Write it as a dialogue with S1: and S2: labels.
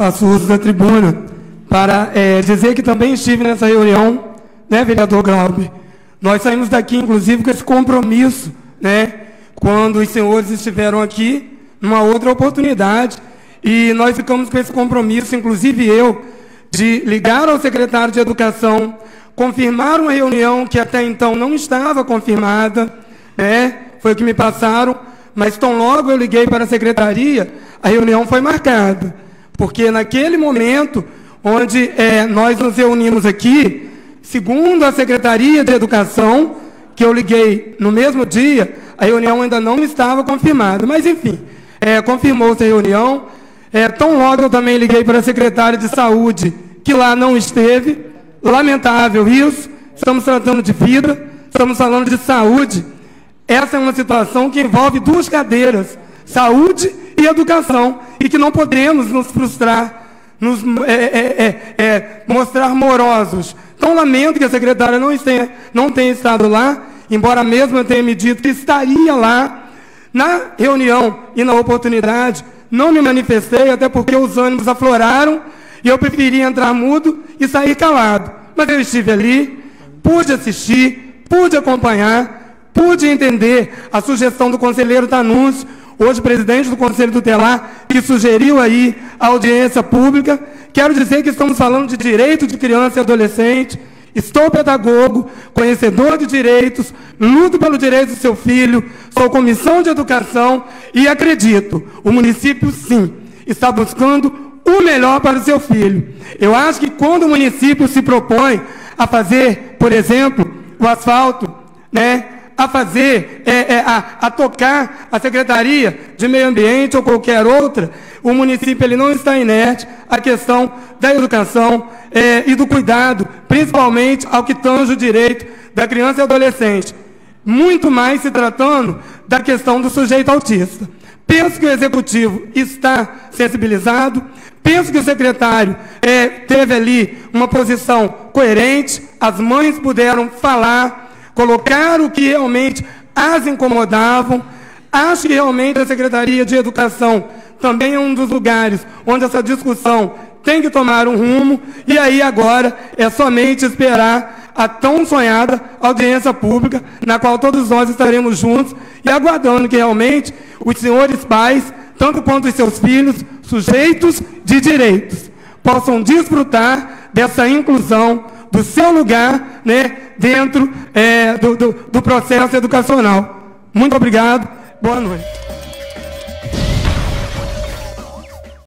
S1: faço uso da tribuna para é, dizer que também estive nessa reunião, né, vereador Glauber? Nós saímos daqui, inclusive, com esse compromisso, né, quando os senhores estiveram aqui, numa outra oportunidade, e nós ficamos com esse compromisso, inclusive eu, de ligar ao secretário de Educação, confirmar uma reunião que até então não estava confirmada, né, foi o que me passaram, mas tão logo eu liguei para a secretaria, a reunião foi marcada, porque naquele momento onde é, nós nos reunimos aqui, segundo a Secretaria de Educação, que eu liguei no mesmo dia, a reunião ainda não estava confirmada, mas enfim, é, confirmou-se a reunião. É, tão logo eu também liguei para a secretária de Saúde, que lá não esteve. Lamentável isso, estamos tratando de vida, estamos falando de saúde. Essa é uma situação que envolve duas cadeiras, saúde e educação, e que não podemos nos frustrar, nos é, é, é, é mostrar morosos. Então, lamento que a secretária não tenha, não tenha estado lá, embora mesmo tenha me dito que estaria lá na reunião e na oportunidade. Não me manifestei, até porque os ânimos afloraram e eu preferi entrar mudo e sair calado. Mas eu estive ali, pude assistir, pude acompanhar, pude entender a sugestão do conselheiro Tanúncio, hoje presidente do Conselho Tutelar, que sugeriu aí a audiência pública. Quero dizer que estamos falando de direito de criança e adolescente. Estou pedagogo, conhecedor de direitos, luto pelo direito do seu filho, sou comissão de educação e acredito, o município sim está buscando o melhor para o seu filho. Eu acho que quando o município se propõe a fazer, por exemplo, o asfalto, né, a fazer, é, é, a, a, tocar a Secretaria de Meio Ambiente ou qualquer outra, o município ele não está inerte à questão da educação é, e do cuidado, principalmente ao que tange o direito da criança e adolescente. Muito mais se tratando da questão do sujeito autista. Penso que o executivo está sensibilizado, penso que o secretário é, teve ali uma posição coerente, as mães puderam falar, colocar o que realmente as incomodavam. Acho que realmente a Secretaria de Educação também é um dos lugares onde essa discussão tem que tomar um rumo, e aí agora é somente esperar a tão sonhada audiência pública, na qual todos nós estaremos juntos e aguardando que realmente os senhores pais, tanto quanto os seus filhos, sujeitos de direitos, possam desfrutar dessa inclusão do seu lugar né, dentro é, do, do, do processo educacional. Muito obrigado. Boa noite.